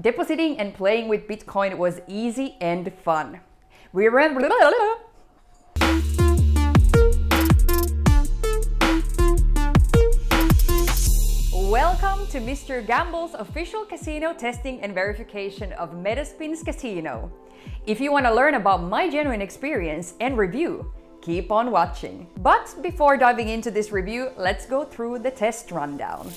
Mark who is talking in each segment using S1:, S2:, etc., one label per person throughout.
S1: Depositing and playing with Bitcoin was easy and fun. We ran. Welcome to Mr. Gamble's official casino testing and verification of Metaspins Casino. If you want to learn about my genuine experience and review, keep on watching. But before diving into this review, let's go through the test rundown.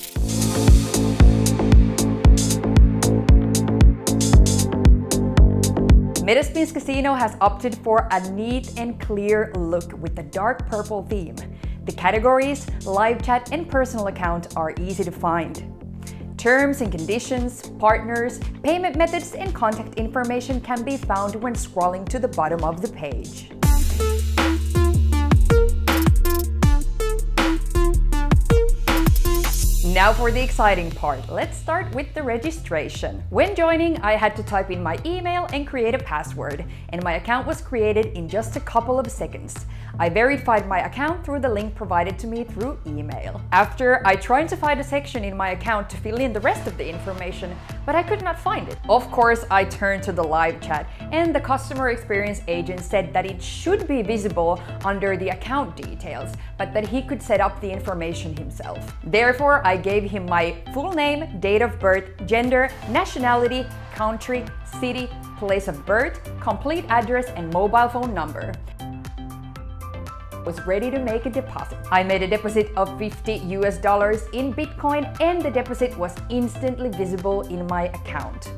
S1: Metaspins Casino has opted for a neat and clear look with a dark purple theme. The categories, live chat and personal account are easy to find. Terms and conditions, partners, payment methods and contact information can be found when scrolling to the bottom of the page. Now for the exciting part. Let's start with the registration. When joining, I had to type in my email and create a password, and my account was created in just a couple of seconds. I verified my account through the link provided to me through email. After, I tried to find a section in my account to fill in the rest of the information, but I could not find it. Of course, I turned to the live chat, and the customer experience agent said that it should be visible under the account details, but that he could set up the information himself. Therefore, I gave him my full name, date of birth, gender, nationality, country, city, place of birth, complete address, and mobile phone number was ready to make a deposit. I made a deposit of 50 US dollars in Bitcoin and the deposit was instantly visible in my account.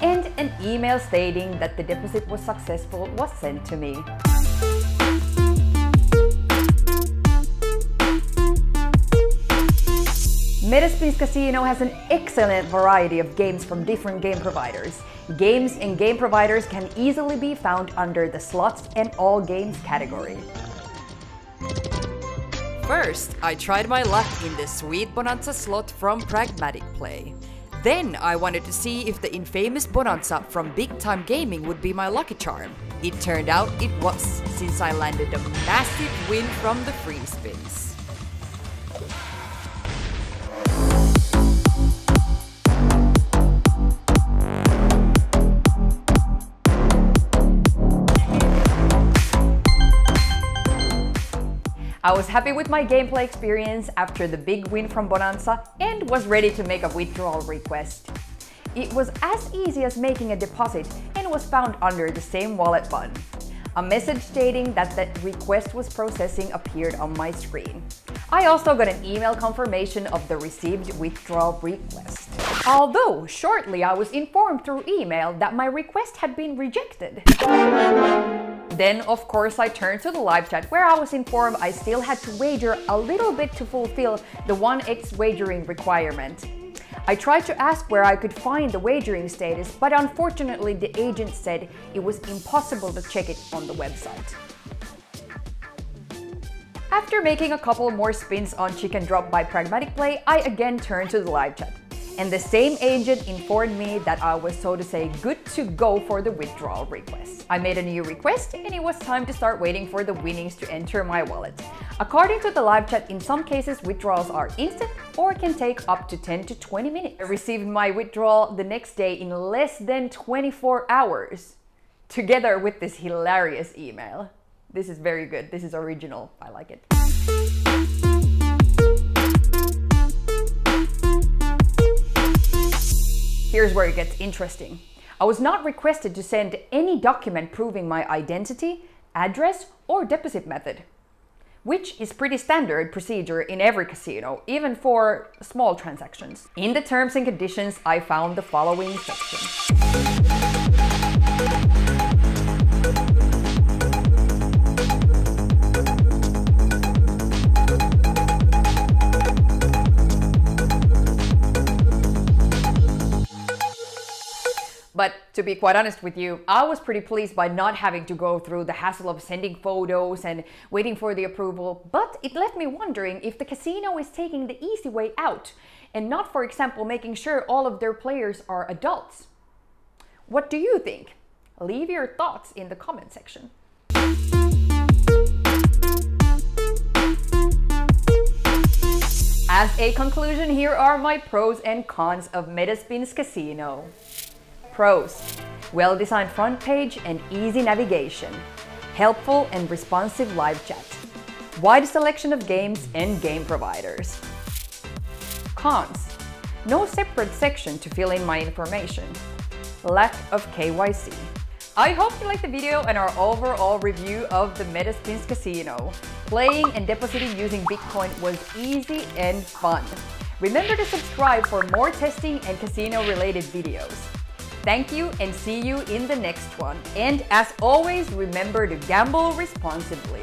S1: And an email stating that the deposit was successful was sent to me. Metaspins Casino has an excellent variety of games from different game providers. Games and game providers can easily be found under the slots and all games category. First, I tried my luck in the Sweet Bonanza slot from Pragmatic Play. Then I wanted to see if the infamous Bonanza from Big Time Gaming would be my lucky charm. It turned out it was, since I landed a massive win from the free spins. I was happy with my gameplay experience after the big win from Bonanza and was ready to make a withdrawal request. It was as easy as making a deposit and was found under the same wallet button. A message stating that the request was processing appeared on my screen. I also got an email confirmation of the received withdrawal request. Although, shortly I was informed through email that my request had been rejected. Then, of course, I turned to the live chat where I was informed I still had to wager a little bit to fulfill the 1x wagering requirement. I tried to ask where I could find the wagering status, but unfortunately the agent said it was impossible to check it on the website. After making a couple more spins on Chicken Drop by Pragmatic Play, I again turned to the live chat and the same agent informed me that I was so to say good to go for the withdrawal request. I made a new request and it was time to start waiting for the winnings to enter my wallet. According to the live chat, in some cases withdrawals are instant or can take up to 10 to 20 minutes. I received my withdrawal the next day in less than 24 hours, together with this hilarious email. This is very good. This is original. I like it. Here's where it gets interesting. I was not requested to send any document proving my identity, address, or deposit method, which is pretty standard procedure in every casino, even for small transactions. In the terms and conditions, I found the following section. But to be quite honest with you, I was pretty pleased by not having to go through the hassle of sending photos and waiting for the approval. But it left me wondering if the casino is taking the easy way out and not, for example, making sure all of their players are adults. What do you think? Leave your thoughts in the comment section. As a conclusion, here are my pros and cons of Metaspins Casino. Pros. Well-designed front page and easy navigation. Helpful and responsive live chat. Wide selection of games and game providers. Cons. No separate section to fill in my information. Lack of KYC. I hope you liked the video and our overall review of the Metaspins Casino. Playing and depositing using Bitcoin was easy and fun. Remember to subscribe for more testing and casino related videos. Thank you and see you in the next one. And as always, remember to gamble responsibly.